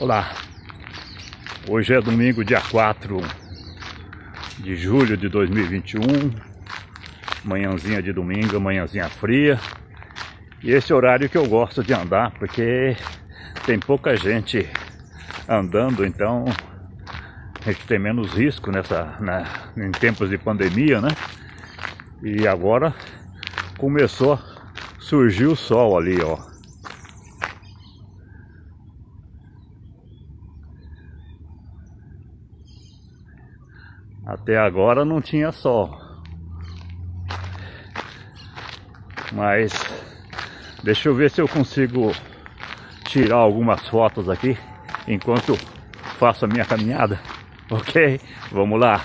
Olá, hoje é domingo, dia 4 de julho de 2021, manhãzinha de domingo, manhãzinha fria. E esse horário que eu gosto de andar, porque tem pouca gente andando, então a gente tem menos risco nessa, né, em tempos de pandemia, né? E agora começou a surgir o sol ali, ó. Até agora não tinha sol. Mas deixa eu ver se eu consigo tirar algumas fotos aqui enquanto faço a minha caminhada. Ok? Vamos lá.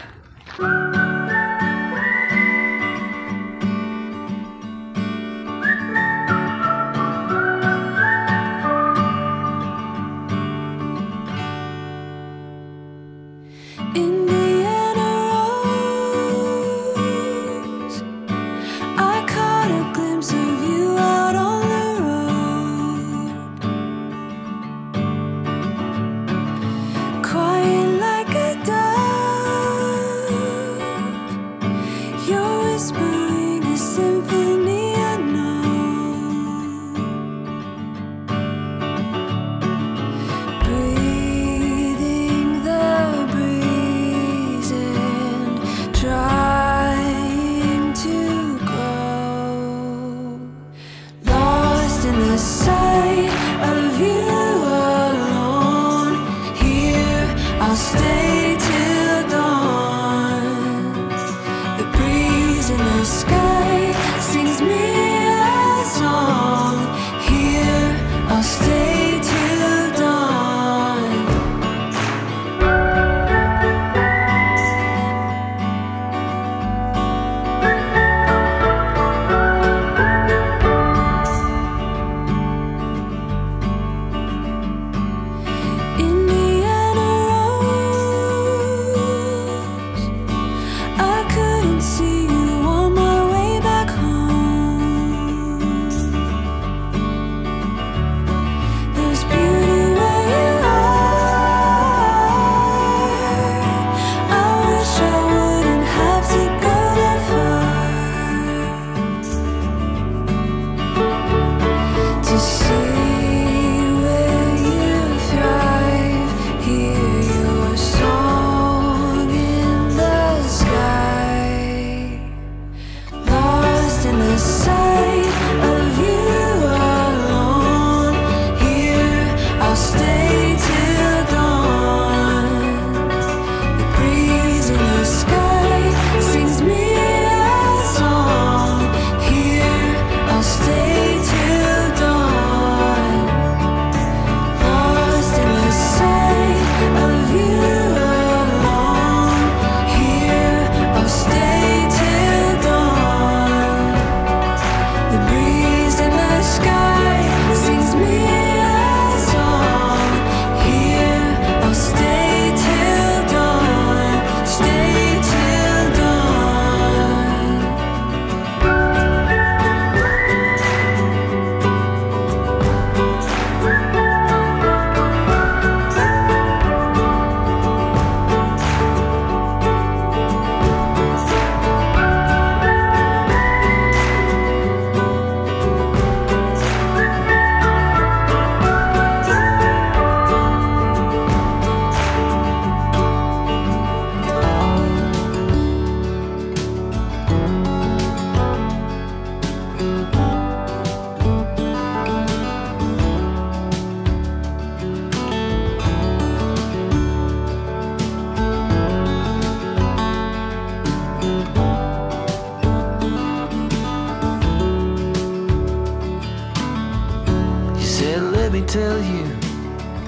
Tell you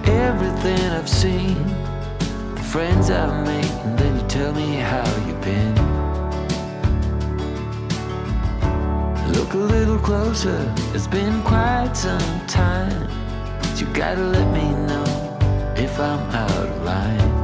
everything I've seen, the friends I've made, and then you tell me how you've been. Look a little closer, it's been quite some time. But you gotta let me know if I'm out of line.